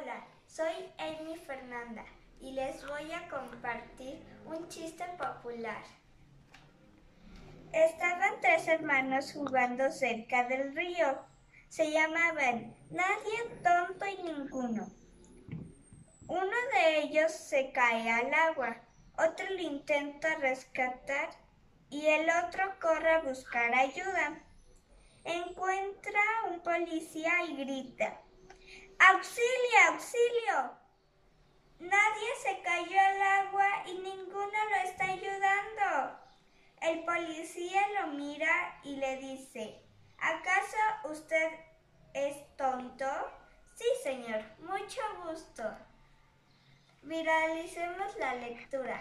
Hola, soy Amy Fernanda y les voy a compartir un chiste popular. Estaban tres hermanos jugando cerca del río. Se llamaban Nadie, Tonto y Ninguno. Uno de ellos se cae al agua, otro lo intenta rescatar y el otro corre a buscar ayuda. Encuentra un policía y grita, ¡Auxilio, auxilio! Nadie se cayó al agua y ninguno lo está ayudando. El policía lo mira y le dice, ¿acaso usted es tonto? Sí, señor, mucho gusto. Viralicemos la lectura.